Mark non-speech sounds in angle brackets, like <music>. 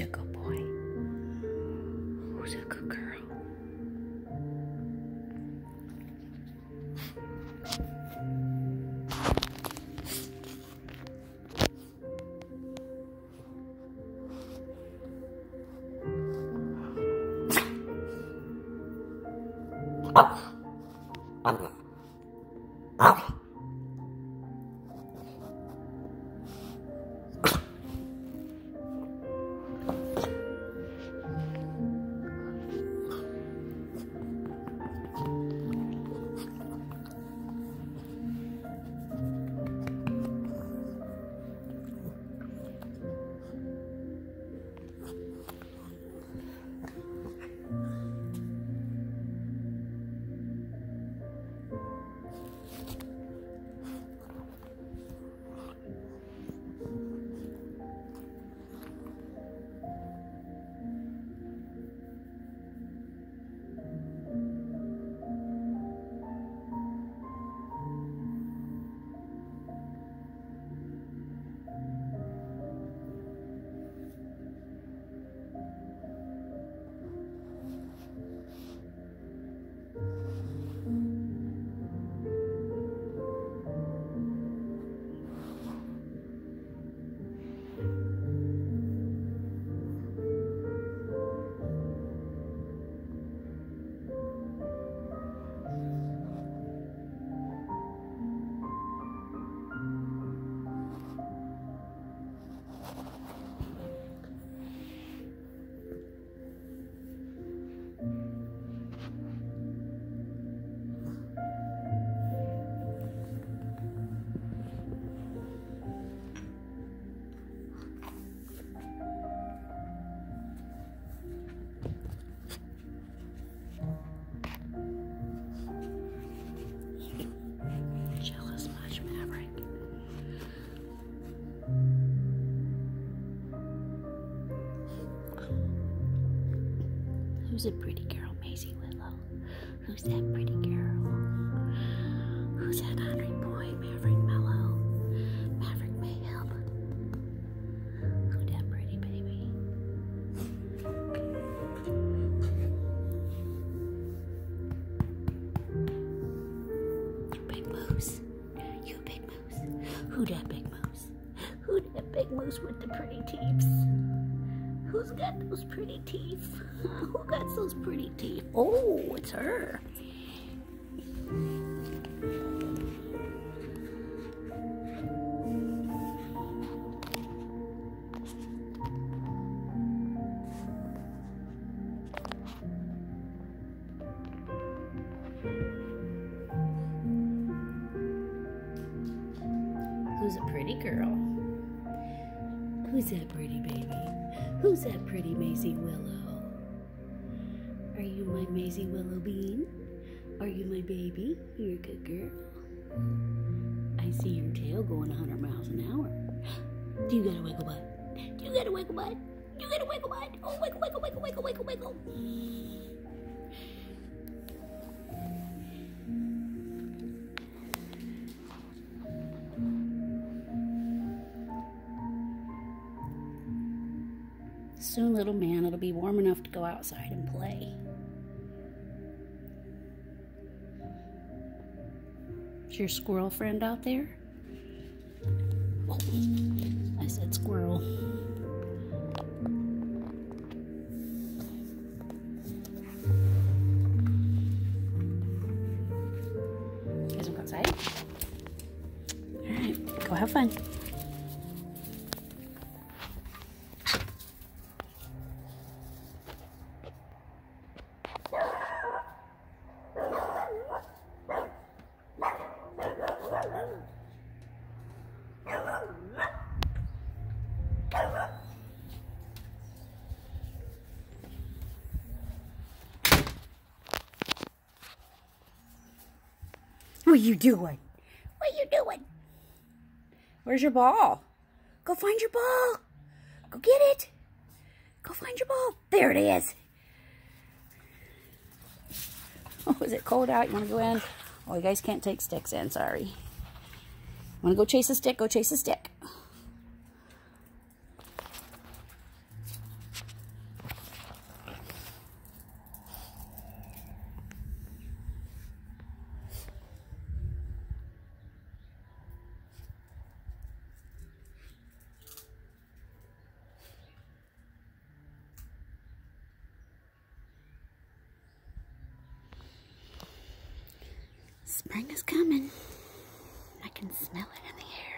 A good boy? Who's a good girl? Jealous Who's a pretty girl, Mayzie Willow? Who's that pretty girl? Who's that hungry boy, Maverick Mellow? Maverick Mayhem. Who that pretty baby? Big Moose. You Big Moose. Who that Big Moose? Who that Big Moose with the pretty teeth? Who's got those pretty teeth? <laughs> Who got those pretty teeth? Oh, it's her. Who's that pretty baby? Who's that pretty Mayzie Willow? Are you my Mayzie Willow Bean? Are you my baby? You're a good girl. I see your tail going 100 miles an hour. Do you got a wiggle butt? Do you got a wiggle butt? You got a wiggle butt? Oh, wiggle, wiggle, wiggle, wiggle, wiggle, wiggle. Soon, little man, it'll be warm enough to go outside and play. Is your squirrel friend out there? Oh, I said squirrel. Outside? Alright, go have fun. What are you doing? What are you doing? Where's your ball? Go find your ball. Go get it. Go find your ball. There it is. Oh, is it cold out? You want to go in? Oh, you guys can't take sticks in. Sorry. Want to go chase a stick? Go chase a stick. Spring is coming. I can smell it in the